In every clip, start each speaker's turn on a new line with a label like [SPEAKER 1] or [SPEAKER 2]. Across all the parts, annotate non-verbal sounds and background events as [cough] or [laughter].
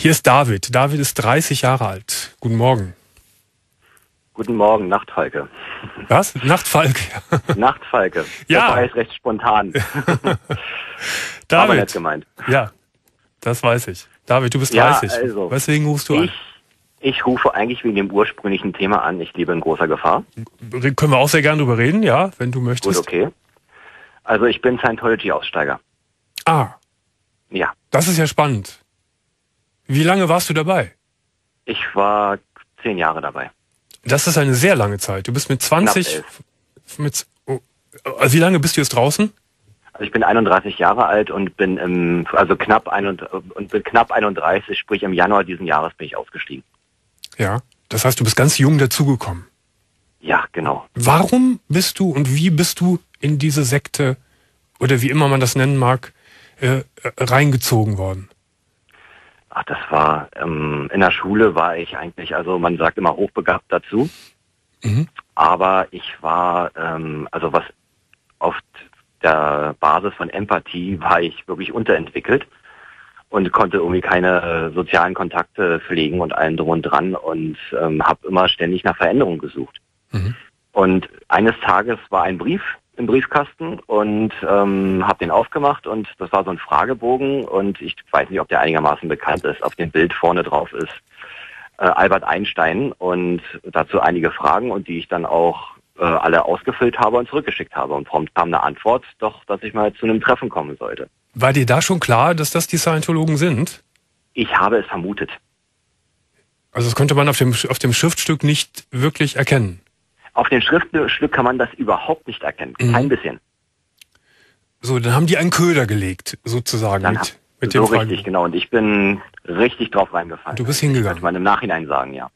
[SPEAKER 1] Hier ist David. David ist 30 Jahre alt. Guten Morgen.
[SPEAKER 2] Guten Morgen, Nachtfalke.
[SPEAKER 1] Was? Nachtfalke? [laughs]
[SPEAKER 2] Nachtfalke.
[SPEAKER 1] Ja.
[SPEAKER 2] Das war jetzt recht spontan. [laughs]
[SPEAKER 1] David.
[SPEAKER 2] Aber nett gemeint.
[SPEAKER 1] Ja, das weiß ich. David, du bist
[SPEAKER 2] Ja,
[SPEAKER 1] 30.
[SPEAKER 2] also,
[SPEAKER 1] Weswegen rufst du
[SPEAKER 2] Ich, ich rufe eigentlich wegen dem ursprünglichen Thema an. Ich lebe in großer Gefahr.
[SPEAKER 1] an? Können wir auch sehr gerne drüber reden, ja, wenn du
[SPEAKER 2] Gut,
[SPEAKER 1] möchtest.
[SPEAKER 2] okay. Also ich bin Scientology-Aussteiger.
[SPEAKER 1] Ah,
[SPEAKER 2] Ja.
[SPEAKER 1] das ist ja spannend. Wie lange warst du dabei?
[SPEAKER 2] Ich war zehn Jahre dabei.
[SPEAKER 1] Das ist eine sehr lange Zeit. Du bist mit 20.
[SPEAKER 2] elf.
[SPEAKER 1] Mit, oh, also wie lange bist du jetzt draußen?
[SPEAKER 2] Also ich bin 31 Jahre alt und bin im, also knapp ein und, und bin knapp 31, sprich im Januar diesen Jahres bin ich ausgestiegen.
[SPEAKER 1] Ja. Das heißt, du bist ganz jung dazugekommen.
[SPEAKER 2] Ja, genau.
[SPEAKER 1] Warum bist du und wie bist du in diese Sekte oder wie immer man das nennen mag, äh, äh, reingezogen worden?
[SPEAKER 2] Ach, das war, ähm, in der Schule war ich eigentlich, also man sagt immer hochbegabt dazu.
[SPEAKER 1] Mhm.
[SPEAKER 2] Aber ich war, ähm, also was auf der Basis von Empathie war ich wirklich unterentwickelt und konnte irgendwie keine sozialen Kontakte pflegen und allem drum und dran und ähm, habe immer ständig nach Veränderung gesucht.
[SPEAKER 1] Mhm.
[SPEAKER 2] Und eines Tages war ein Brief im Briefkasten und ähm, habe den aufgemacht und das war so ein Fragebogen und ich weiß nicht, ob der einigermaßen bekannt ist. Auf dem Bild vorne drauf ist äh, Albert Einstein und dazu einige Fragen und die ich dann auch äh, alle ausgefüllt habe und zurückgeschickt habe. Und prompt kam eine Antwort, doch, dass ich mal zu einem Treffen kommen sollte.
[SPEAKER 1] War dir da schon klar, dass das die Scientologen sind?
[SPEAKER 2] Ich habe es vermutet.
[SPEAKER 1] Also das konnte man auf dem, auf dem Schriftstück nicht wirklich erkennen.
[SPEAKER 2] Auf dem Schriftstück kann man das überhaupt nicht erkennen.
[SPEAKER 1] Mhm.
[SPEAKER 2] Kein bisschen.
[SPEAKER 1] So, dann haben die einen Köder gelegt, sozusagen,
[SPEAKER 2] Dann
[SPEAKER 1] mit, mit
[SPEAKER 2] so
[SPEAKER 1] dem
[SPEAKER 2] richtig,
[SPEAKER 1] Fragebogen.
[SPEAKER 2] genau. Und ich bin richtig drauf reingefallen.
[SPEAKER 1] Du bist
[SPEAKER 2] Könnte
[SPEAKER 1] hingegangen.
[SPEAKER 2] man im Nachhinein sagen, ja.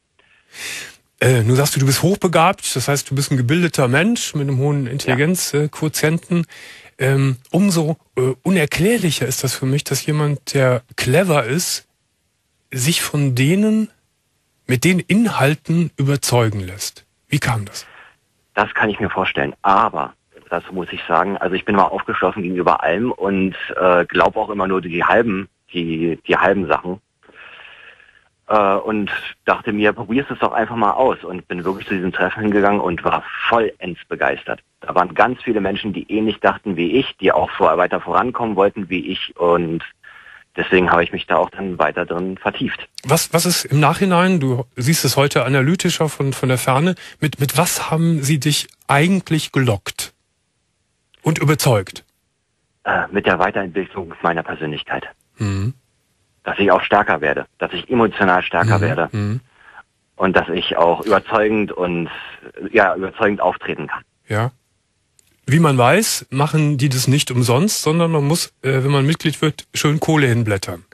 [SPEAKER 1] Äh, nun sagst du, du bist hochbegabt, das heißt, du bist ein gebildeter Mensch mit einem hohen Intelligenzquotienten. Ähm, umso äh, unerklärlicher ist das für mich, dass jemand, der clever ist, sich von denen mit den Inhalten überzeugen lässt. Wie kam das?
[SPEAKER 2] Das kann ich mir vorstellen. Aber dazu muss ich sagen, also ich bin mal aufgeschlossen gegenüber allem und äh, glaube auch immer nur die halben, die, die halben Sachen. Äh, und dachte mir, probierst es doch einfach mal aus und bin wirklich zu diesem Treffen hingegangen und war vollends begeistert. Da waren ganz viele Menschen, die ähnlich dachten wie ich, die auch weiter vorankommen wollten wie ich und deswegen habe ich mich da auch dann weiter drin vertieft.
[SPEAKER 1] Was, was ist im Nachhinein, du siehst es heute analytischer von, von der Ferne, mit, mit was haben sie dich eigentlich gelockt und überzeugt?
[SPEAKER 2] Äh, mit der Weiterentwicklung meiner Persönlichkeit.
[SPEAKER 1] Mhm.
[SPEAKER 2] Dass ich auch stärker werde, dass ich emotional stärker werde.
[SPEAKER 1] Mhm.
[SPEAKER 2] und dass ich auch überzeugend und ja überzeugend auftreten kann.
[SPEAKER 1] Ja. Wie man weiß, machen die das nicht umsonst, sondern man muss, äh, wenn man Mitglied wird, schön Kohle hinblättern.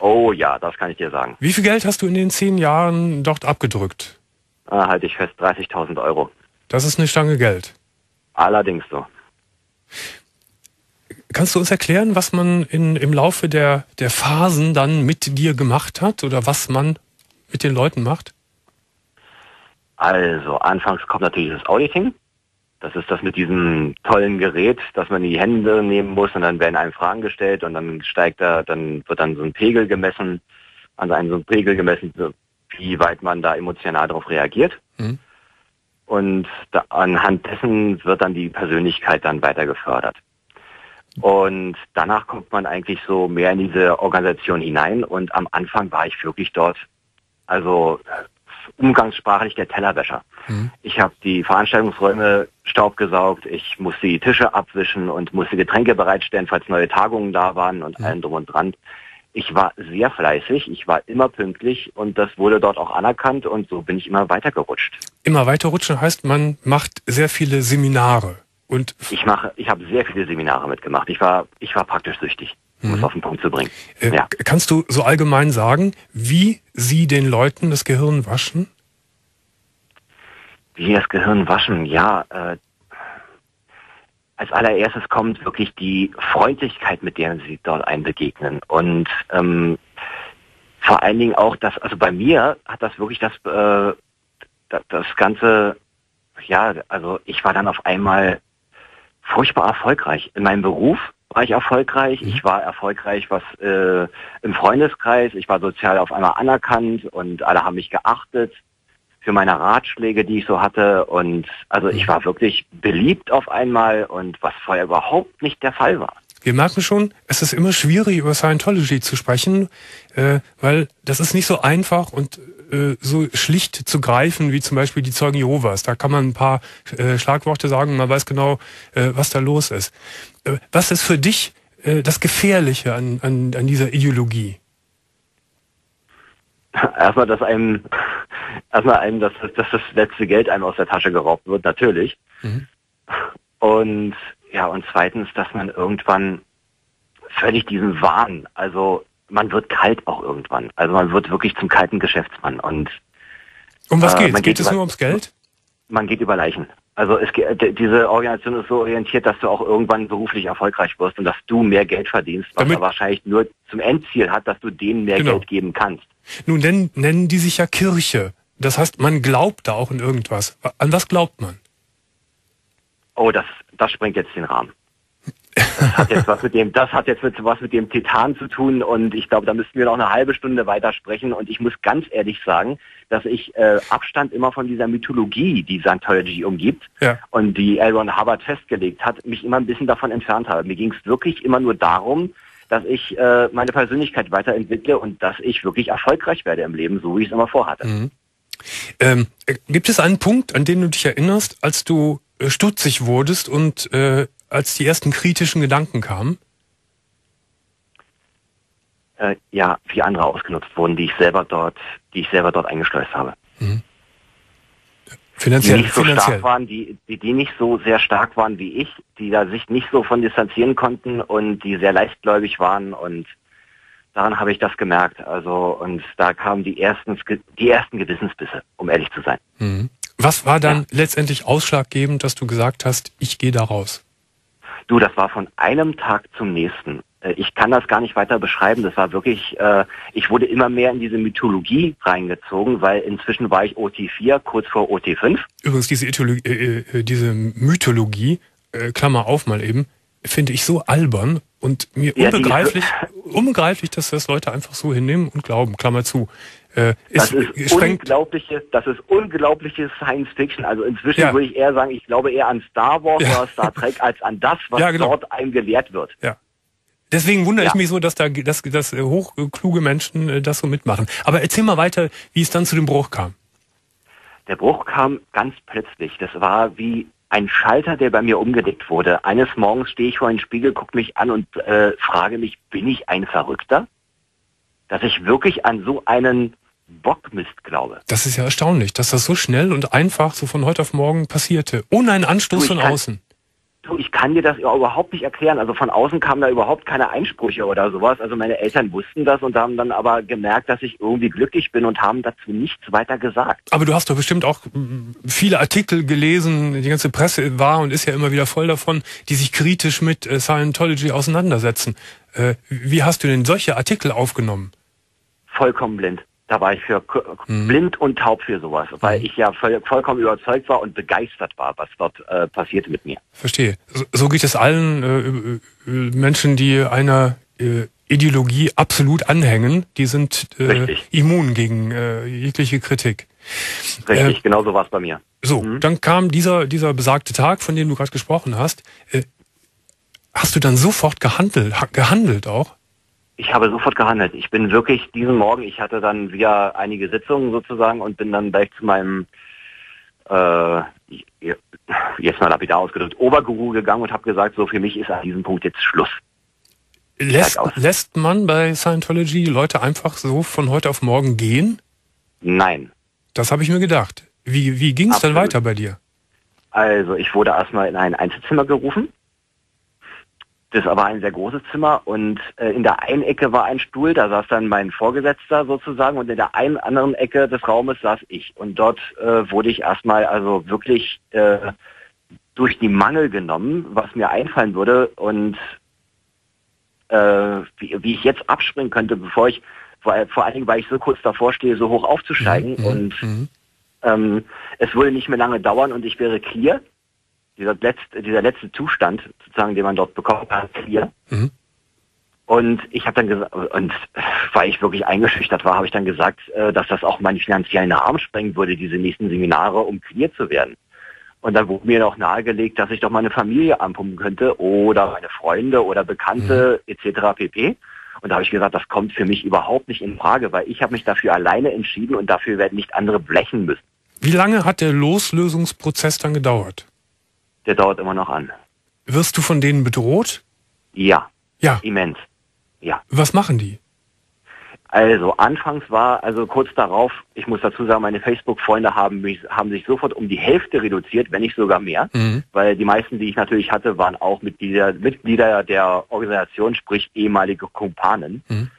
[SPEAKER 2] Oh ja, das kann ich dir sagen.
[SPEAKER 1] Wie viel Geld hast du in den zehn Jahren dort abgedrückt?
[SPEAKER 2] Ah, halte ich fest, 30.000 Euro.
[SPEAKER 1] Das ist eine Stange Geld.
[SPEAKER 2] Allerdings so.
[SPEAKER 1] Kannst du uns erklären, was man in, im Laufe der, der Phasen dann mit dir gemacht hat oder was man mit den Leuten macht?
[SPEAKER 2] Also anfangs kommt natürlich das Auditing. Das ist das mit diesem tollen Gerät, dass man die Hände nehmen muss und dann werden einem Fragen gestellt und dann steigt da, dann wird dann so ein Pegel gemessen, an einem so ein Pegel gemessen, wie weit man da emotional darauf reagiert.
[SPEAKER 1] Mhm.
[SPEAKER 2] Und da, anhand dessen wird dann die Persönlichkeit dann weiter gefördert. Und danach kommt man eigentlich so mehr in diese Organisation hinein und am Anfang war ich wirklich dort, also umgangssprachlich der Tellerwäscher.
[SPEAKER 1] Mhm.
[SPEAKER 2] Ich habe die Veranstaltungsräume staubgesaugt, ich musste die Tische abwischen und musste Getränke bereitstellen, falls neue Tagungen da waren und
[SPEAKER 1] Mhm.
[SPEAKER 2] allem drum und dran. Ich war sehr fleißig, ich war immer pünktlich und das wurde dort auch anerkannt und so bin ich immer weitergerutscht.
[SPEAKER 1] Immer weiter rutschen heißt, man macht sehr viele Seminare. Und
[SPEAKER 2] Ich mache, ich habe sehr viele Seminare mitgemacht. Ich war, ich war praktisch süchtig, um es auf den Punkt zu bringen.
[SPEAKER 1] äh,
[SPEAKER 2] Ja.
[SPEAKER 1] kannst du so allgemein sagen, wie sie den Leuten das Gehirn waschen?
[SPEAKER 2] Wie das Gehirn waschen, ja. Äh, als allererstes kommt wirklich die Freundlichkeit, mit der sie dort einem begegnen. Und ähm, vor allen Dingen auch das, also bei mir hat das wirklich das, äh, das, das Ganze, ja, also ich war dann auf einmal furchtbar erfolgreich in meinem Beruf. War ich erfolgreich. Mhm. Ich war erfolgreich, was äh, im Freundeskreis. Ich war sozial auf einmal anerkannt und alle haben mich geachtet für meine Ratschläge, die ich so hatte. Und also ich mhm. war wirklich beliebt auf einmal und was vorher überhaupt nicht der Fall war.
[SPEAKER 1] Wir merken schon, es ist immer schwierig, über Scientology zu sprechen, äh, weil das ist nicht so einfach und äh, so schlicht zu greifen wie zum Beispiel die Zeugen Jehovas. Da kann man ein paar äh, Schlagworte sagen, man weiß genau, äh, was da los ist. Äh, was ist für dich äh, das Gefährliche an, an, an dieser Ideologie?
[SPEAKER 2] Erstmal, dass einem, erstmal einem, dass, dass das letzte Geld einem aus der Tasche geraubt wird, natürlich. Mhm. Und ja, und zweitens, dass man irgendwann völlig diesen Wahn, also man wird kalt auch irgendwann. Also man wird wirklich zum kalten Geschäftsmann. Und
[SPEAKER 1] um was äh, geht? Geht es nur ums Geld?
[SPEAKER 2] Man geht über Leichen. Also es, diese Organisation ist so orientiert, dass du auch irgendwann beruflich erfolgreich wirst und dass du mehr Geld verdienst, was Damit, wahrscheinlich nur zum Endziel hat, dass du denen mehr genau. Geld geben kannst.
[SPEAKER 1] Nun nennen, nennen die sich ja Kirche. Das heißt, man glaubt da auch in irgendwas. An was glaubt man?
[SPEAKER 2] Oh, das, das sprengt jetzt den Rahmen. Das hat jetzt was mit dem, das hat jetzt was mit dem Titan zu tun und ich glaube, da müssten wir noch eine halbe Stunde weiter sprechen und ich muss ganz ehrlich sagen, dass ich äh, Abstand immer von dieser Mythologie, die Scientology umgibt ja. und die L. Ron Hubbard festgelegt hat, mich immer ein bisschen davon entfernt habe. Mir ging es wirklich immer nur darum, dass ich äh, meine Persönlichkeit weiterentwickle und dass ich wirklich erfolgreich werde im Leben, so wie ich es immer vorhatte. Mhm.
[SPEAKER 1] Ähm, äh, gibt es einen Punkt, an den du dich erinnerst, als du stutzig wurdest und äh, als die ersten kritischen Gedanken kamen?
[SPEAKER 2] Äh, ja, wie andere ausgenutzt wurden, die ich selber dort, die ich selber dort eingeschleust habe. Mhm.
[SPEAKER 1] Finanziell,
[SPEAKER 2] die nicht so
[SPEAKER 1] finanziell.
[SPEAKER 2] stark waren, die, die, die nicht so sehr stark waren wie ich, die da sich nicht so von distanzieren konnten und die sehr leichtgläubig waren und daran habe ich das gemerkt. Also und da kamen die ersten die ersten Gewissensbisse, um ehrlich zu sein.
[SPEAKER 1] Mhm. Was war dann ja. letztendlich ausschlaggebend, dass du gesagt hast, ich gehe da raus?
[SPEAKER 2] Du, das war von einem Tag zum nächsten. Äh, ich kann das gar nicht weiter beschreiben. Das war wirklich, äh, ich wurde immer mehr in diese Mythologie reingezogen, weil inzwischen war ich OT4, kurz vor OT5.
[SPEAKER 1] Übrigens, diese, Ethologie, äh, äh, diese Mythologie, äh, Klammer auf mal eben, finde ich so albern und mir ja, unbegreiflich, unbegreiflich, dass das Leute einfach so hinnehmen und glauben, Klammer zu.
[SPEAKER 2] Äh, das ist, unglaubliche, das ist unglaubliche Science Fiction. Also inzwischen ja. würde ich eher sagen, ich glaube eher an Star Wars ja. oder Star Trek als an das, was genau. dort einem gelehrt wird.
[SPEAKER 1] Ja. Deswegen wundere ich mich so, dass da dass, dass äh, hochkluge Menschen äh, das so mitmachen. Aber erzähl mal weiter, wie es dann zu dem Bruch kam.
[SPEAKER 2] Der Bruch kam ganz plötzlich. Das war wie ein Schalter, der bei mir umgelegt wurde. Eines Morgens stehe ich vor einem Spiegel, gucke mich an und äh, frage mich, bin ich ein Verrückter? Dass ich wirklich an so einen Bockmist glaube.
[SPEAKER 1] Das ist ja erstaunlich, dass das so schnell und einfach so von heute auf morgen passierte, ohne einen Anstoß du, von
[SPEAKER 2] kann,
[SPEAKER 1] außen.
[SPEAKER 2] Du, ich kann dir das überhaupt nicht erklären. Also von außen kamen da überhaupt keine Einsprüche oder sowas. Also meine Eltern wussten das und haben dann aber gemerkt, dass ich irgendwie glücklich bin und haben dazu nichts weiter gesagt.
[SPEAKER 1] Aber du hast doch bestimmt auch viele Artikel gelesen, die ganze Presse war und ist ja immer wieder voll davon, die sich kritisch mit äh, Scientology auseinandersetzen. Äh, wie hast du denn solche Artikel aufgenommen?
[SPEAKER 2] Vollkommen blind. Da war ich für mhm. blind und taub für sowas, weil mhm. ich ja voll, vollkommen überzeugt war und begeistert war, was dort äh, passierte mit mir.
[SPEAKER 1] Verstehe. So, so geht es allen äh, äh, Menschen, die einer äh, Ideologie absolut anhängen, die sind äh, immun gegen äh, jegliche Kritik.
[SPEAKER 2] Richtig, äh, genau so war es bei mir.
[SPEAKER 1] So, mhm. dann kam dieser, dieser besagte Tag, von dem du gerade gesprochen hast. Äh, hast du dann sofort gehandelt, gehandelt auch?
[SPEAKER 2] Ich habe sofort gehandelt. Ich bin wirklich diesen Morgen, ich hatte dann wieder einige Sitzungen sozusagen und bin dann gleich zu meinem, äh, jetzt mal lapidar ausgedrückt, Oberguru gegangen und habe gesagt, so für mich ist an diesem Punkt jetzt Schluss.
[SPEAKER 1] Lässt, lässt man bei Scientology Leute einfach so von heute auf morgen gehen?
[SPEAKER 2] Nein.
[SPEAKER 1] Das habe ich mir gedacht. Wie, wie ging es dann weiter bei dir?
[SPEAKER 2] Also ich wurde erstmal in ein Einzelzimmer gerufen das war ein sehr großes Zimmer und äh, in der einen Ecke war ein Stuhl, da saß dann mein Vorgesetzter sozusagen und in der einen anderen Ecke des Raumes saß ich. Und dort äh, wurde ich erstmal also wirklich äh, durch die Mangel genommen, was mir einfallen würde und äh, wie, wie ich jetzt abspringen könnte, bevor ich, vor, vor allen Dingen, weil ich so kurz davor stehe, so hoch aufzusteigen. Mhm, und mhm. ähm, es würde nicht mehr lange dauern und ich wäre clear. Dieser letzte, dieser letzte Zustand, sozusagen, den man dort bekommt, Hartz IV. Mhm. Und ich habe dann gesagt, und weil ich wirklich eingeschüchtert war, habe ich dann gesagt, äh, dass das auch meinen finanziellen Rahmen sprengen würde, diese nächsten Seminare, um Clear zu werden. Und dann wurde mir noch nahegelegt, dass ich doch meine Familie anpumpen könnte oder meine Freunde oder Bekannte mhm. etc. pp. Und da habe ich gesagt, das kommt für mich überhaupt nicht in Frage, weil ich habe mich dafür alleine entschieden und dafür werden nicht andere blechen müssen.
[SPEAKER 1] Wie lange hat der Loslösungsprozess dann gedauert?
[SPEAKER 2] Der dauert immer noch an.
[SPEAKER 1] Wirst du von denen bedroht?
[SPEAKER 2] Ja. Ja. Immens. Ja.
[SPEAKER 1] Was machen die?
[SPEAKER 2] Also anfangs war, also kurz darauf, ich muss dazu sagen, meine Facebook-Freunde haben mich, haben sich sofort um die Hälfte reduziert, wenn nicht sogar mehr, mhm. weil die meisten, die ich natürlich hatte, waren auch Mitglieder, Mitglieder der Organisation, sprich ehemalige Kumpanen. Mhm.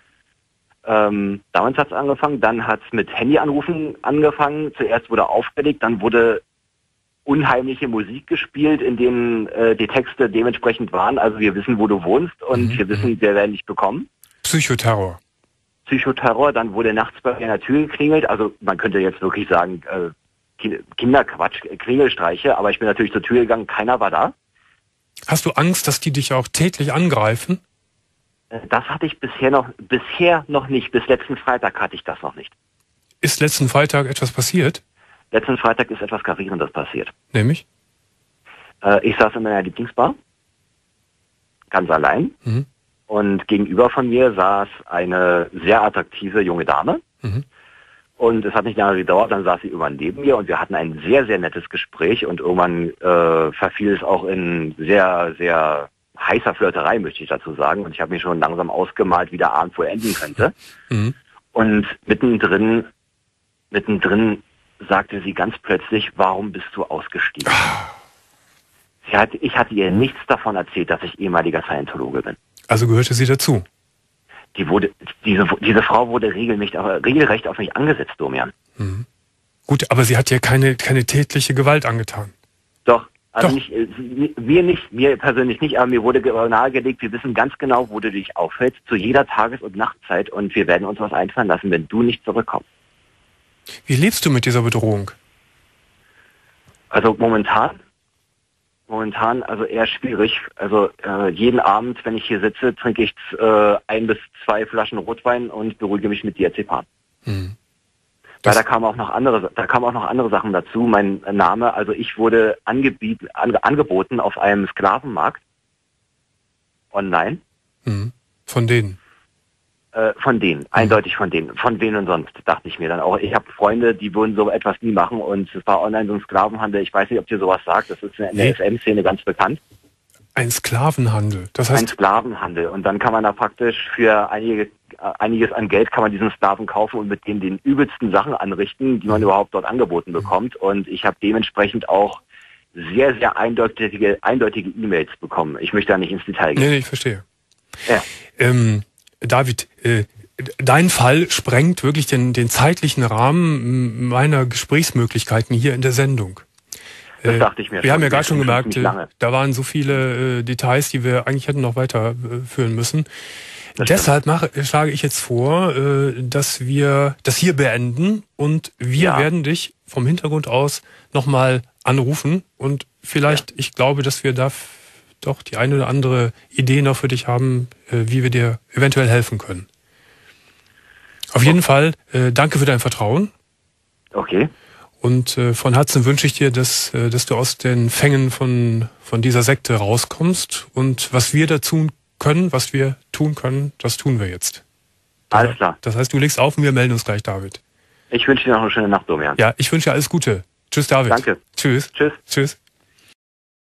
[SPEAKER 2] Ähm, damals hat es angefangen, dann hat es mit Handyanrufen angefangen. Zuerst wurde aufgelegt, dann wurde unheimliche Musik gespielt, in denen äh, die Texte dementsprechend waren. Also wir wissen, wo du wohnst und mhm. wir wissen, wir werden dich bekommen.
[SPEAKER 1] Psychoterror.
[SPEAKER 2] Psychoterror, dann wurde nachts bei einer Tür geklingelt. Also man könnte jetzt wirklich sagen, äh, Kinderquatsch, Klingelstreiche, aber ich bin natürlich zur Tür gegangen, keiner war da.
[SPEAKER 1] Hast du Angst, dass die dich auch tätlich angreifen?
[SPEAKER 2] Äh, das hatte ich bisher noch, bisher noch nicht. Bis letzten Freitag hatte ich das noch nicht.
[SPEAKER 1] Ist letzten Freitag etwas passiert?
[SPEAKER 2] Letzten Freitag ist etwas Gravierendes passiert.
[SPEAKER 1] Nämlich?
[SPEAKER 2] Äh, ich saß in meiner Lieblingsbar, ganz allein. Mhm. Und gegenüber von mir saß eine sehr attraktive junge Dame. Mhm. Und es hat nicht lange gedauert, dann saß sie irgendwann neben mir und wir hatten ein sehr, sehr nettes Gespräch und irgendwann äh, verfiel es auch in sehr, sehr heißer Flirterei, möchte ich dazu sagen. Und ich habe mir schon langsam ausgemalt, wie der Abend wohl enden könnte. [laughs] Mhm. Und mittendrin, mittendrin sagte sie ganz plötzlich, warum bist du ausgestiegen? Ah. Hat, ich hatte ihr nichts davon erzählt, dass ich ehemaliger Scientologe bin.
[SPEAKER 1] Also gehörte sie dazu?
[SPEAKER 2] Die wurde, diese, diese Frau wurde regelrecht, regelrecht auf mich angesetzt, Domian. Mhm.
[SPEAKER 1] Gut, aber sie hat ja keine, keine tätliche Gewalt angetan.
[SPEAKER 2] Doch, also Doch. Nicht, äh, mir nicht, mir persönlich nicht, aber mir wurde nahegelegt, wir wissen ganz genau, wo du dich aufhältst, zu jeder Tages- und Nachtzeit und wir werden uns was einfallen lassen, wenn du nicht zurückkommst.
[SPEAKER 1] Wie lebst du mit dieser Bedrohung?
[SPEAKER 2] Also momentan Momentan also eher schwierig. Also äh, jeden Abend, wenn ich hier sitze, trinke ich äh, ein bis zwei Flaschen Rotwein und beruhige mich mit Diazepam. Hm. Weil da kamen auch noch andere, da kamen auch noch andere Sachen dazu. Mein Name, also ich wurde angebiet, ange, angeboten auf einem Sklavenmarkt online.
[SPEAKER 1] Hm. Von denen.
[SPEAKER 2] Äh, von denen, mhm. eindeutig von denen. Von wem und sonst, dachte ich mir dann auch. Ich habe Freunde, die würden so etwas nie machen und es war online so ein Sklavenhandel. Ich weiß nicht, ob dir sowas sagt. Das ist in der SM-Szene ganz bekannt.
[SPEAKER 1] Ein Sklavenhandel. Das heißt
[SPEAKER 2] ein Sklavenhandel. Und dann kann man da praktisch für einige, äh, einiges an Geld kann man diesen Sklaven kaufen und mit denen den übelsten Sachen anrichten, die man mhm. überhaupt dort angeboten bekommt. Und ich habe dementsprechend auch sehr, sehr eindeutige, eindeutige E-Mails bekommen. Ich möchte da nicht ins Detail gehen.
[SPEAKER 1] Nee, nee ich verstehe. Ja. Ähm, David, äh, dein Fall sprengt wirklich den, den zeitlichen Rahmen meiner Gesprächsmöglichkeiten hier in der Sendung.
[SPEAKER 2] Das äh, dachte ich mir.
[SPEAKER 1] Wir schon. haben ja gerade schon gemerkt, äh, da waren so viele äh, Details, die wir eigentlich hätten noch weiterführen müssen. Das Deshalb mache, schlage ich jetzt vor, äh, dass wir das hier beenden und wir ja. werden dich vom Hintergrund aus nochmal anrufen und vielleicht, ja. ich glaube, dass wir da doch die eine oder andere Idee noch für dich haben, äh, wie wir dir eventuell helfen können. Auf jeden Fall, äh, danke für dein Vertrauen.
[SPEAKER 2] Okay.
[SPEAKER 1] Und äh, von Herzen wünsche ich dir, dass, dass du aus den Fängen von, von dieser Sekte rauskommst. Und was wir dazu können, was wir tun können, das tun wir jetzt.
[SPEAKER 2] Das, alles klar.
[SPEAKER 1] Das heißt, du legst auf und wir melden uns gleich, David.
[SPEAKER 2] Ich wünsche dir noch eine schöne Nacht, Domian.
[SPEAKER 1] Ja, ich wünsche dir alles Gute. Tschüss, David.
[SPEAKER 2] Danke.
[SPEAKER 1] Tschüss. Tschüss. Tschüss.